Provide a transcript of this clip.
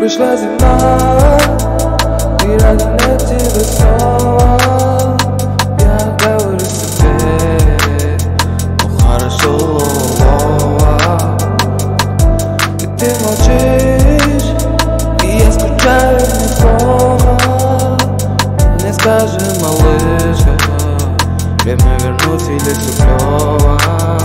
Pois quase nada Virada na direção E agora se vê O raro é solo Que tem maldiz E escutar a minha forma Nesse caso é maluco Vem me ver no filho de sua prova